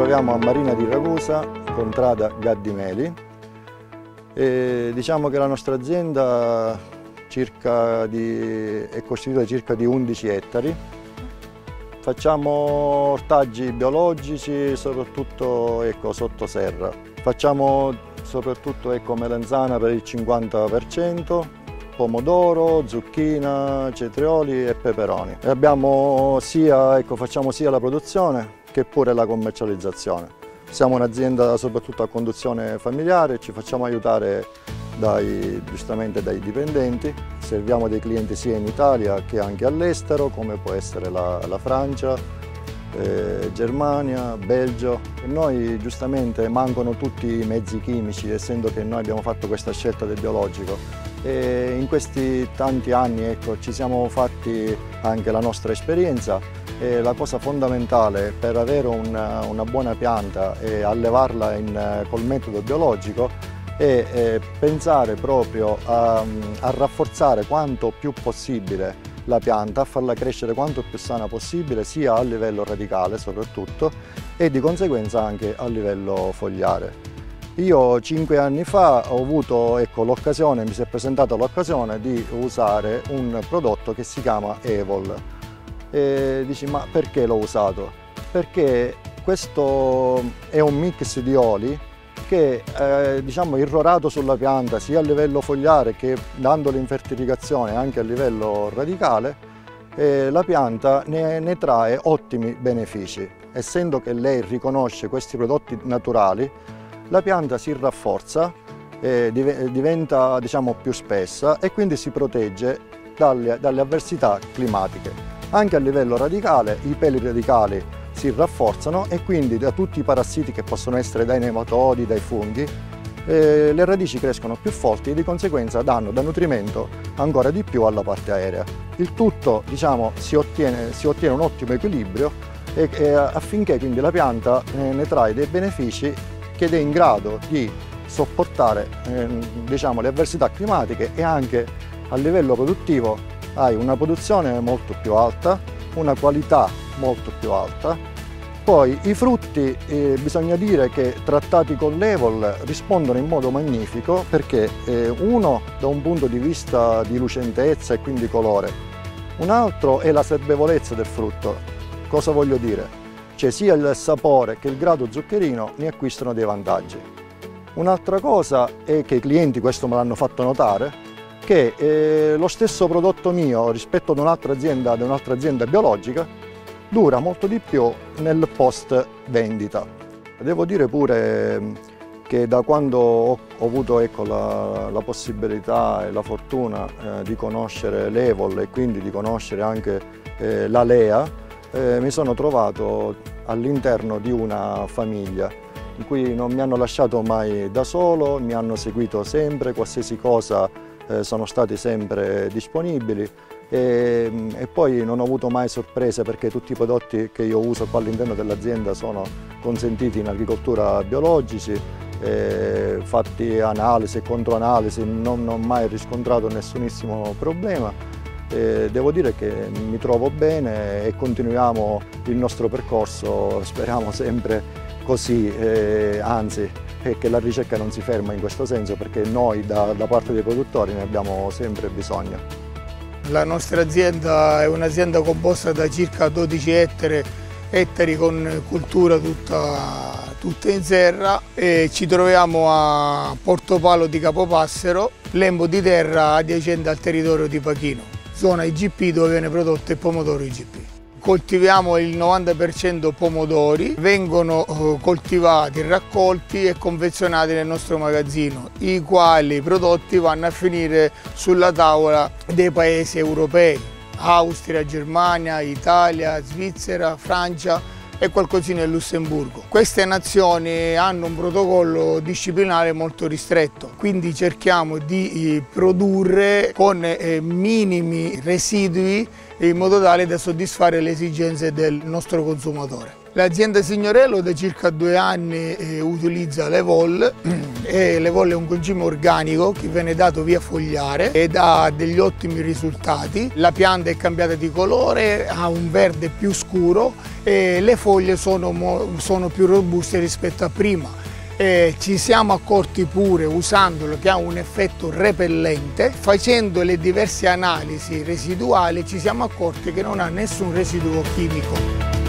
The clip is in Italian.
troviamo a Marina di Ragusa, contrada Gaddimeli. E diciamo che la nostra azienda di, è costituita circa di 11 ettari. Facciamo ortaggi biologici, soprattutto ecco, sotto serra. Facciamo soprattutto ecco, melanzana per il 50%, pomodoro, zucchina, cetrioli e peperoni. E sia, ecco, facciamo sia la produzione che pure la commercializzazione. Siamo un'azienda soprattutto a conduzione familiare, ci facciamo aiutare dai, giustamente dai dipendenti, serviamo dei clienti sia in Italia che anche all'estero, come può essere la, la Francia, eh, Germania, Belgio. E noi giustamente mancano tutti i mezzi chimici, essendo che noi abbiamo fatto questa scelta del biologico. E in questi tanti anni ecco, ci siamo fatti anche la nostra esperienza e la cosa fondamentale per avere una, una buona pianta e allevarla in, col metodo biologico è, è pensare proprio a, a rafforzare quanto più possibile la pianta, a farla crescere quanto più sana possibile sia a livello radicale soprattutto e di conseguenza anche a livello fogliare. Io cinque anni fa ho avuto ecco, l'occasione, mi si è presentata l'occasione di usare un prodotto che si chiama Evol e dici ma perché l'ho usato? Perché questo è un mix di oli che eh, diciamo irrorato sulla pianta sia a livello fogliare che dandole in fertilizazione anche a livello radicale eh, la pianta ne, ne trae ottimi benefici. Essendo che lei riconosce questi prodotti naturali la pianta si rafforza, diventa diciamo, più spessa e quindi si protegge dalle, dalle avversità climatiche. Anche a livello radicale i peli radicali si rafforzano e quindi da tutti i parassiti che possono essere dai nematodi, dai funghi, eh, le radici crescono più forti e di conseguenza danno da nutrimento ancora di più alla parte aerea. Il tutto diciamo, si, ottiene, si, ottiene, un ottimo equilibrio e, e affinché quindi la pianta eh, ne trae dei benefici che è in grado di sopportare eh, diciamo, le avversità climatiche e anche a livello produttivo hai una produzione molto più alta, una qualità molto più alta. Poi i frutti eh, bisogna dire che trattati con l'Evol rispondono in modo magnifico perché eh, uno da un punto di vista di lucentezza e quindi colore, un altro è la serbevolezza del frutto. Cosa voglio dire? Cioè sia il sapore che il grado zuccherino ne acquistano dei vantaggi. Un'altra cosa è che i clienti, questo me l'hanno fatto notare, che eh, lo stesso prodotto mio rispetto ad un'altra azienda, ad un'altra azienda biologica dura molto di più nel post vendita. Devo dire pure ehm, che da quando ho, avuto ecco, la, la, possibilità e la fortuna eh, di conoscere l'Evol e quindi di conoscere anche eh, la Lea, eh, mi sono trovato all'interno di una famiglia in cui non mi hanno lasciato mai da solo, mi hanno seguito sempre, qualsiasi cosa sono stati sempre disponibili e, e, poi non ho avuto mai sorprese perché tutti i prodotti che io uso qua all'interno dell'azienda sono consentiti in agricoltura biologici, eh, fatti analisi e controanalisi, non, non ho mai riscontrato nessunissimo problema. E devo dire che mi trovo bene e continuiamo il nostro percorso, speriamo sempre così, eh, anzi e che la ricerca non si ferma in questo senso perché noi da, da parte dei produttori ne abbiamo sempre bisogno. La nostra azienda è un'azienda composta da circa 12 ettari, ettari con cultura tutta, tutta, in serra e ci troviamo a Portopalo di Capopassero, lembo di terra adiacente al territorio di Pachino, zona IGP dove viene prodotto il pomodoro IGP coltiviamo il 90% pomodori, vengono eh, coltivati, raccolti e confezionati nel nostro magazzino, i quali prodotti vanno a finire sulla tavola dei paesi europei, Austria, Germania, Italia, Svizzera, Francia e qualcosina in Lussemburgo. Queste nazioni hanno un protocollo disciplinare molto ristretto, quindi cerchiamo di eh, produrre con eh, minimi residui in modo tale da soddisfare le esigenze del nostro consumatore. L'azienda Signorello da circa due anni eh, utilizza l'Evol e l'Evol è un concime organico che viene dato via fogliare ed ha degli ottimi risultati. La pianta è cambiata di colore, ha un verde più scuro e le foglie sono, sono più robuste rispetto a prima. E ci siamo accorti pure usandolo che ha un effetto repellente, facendo le diverse analisi residuali ci siamo accorti che non ha nessun residuo chimico.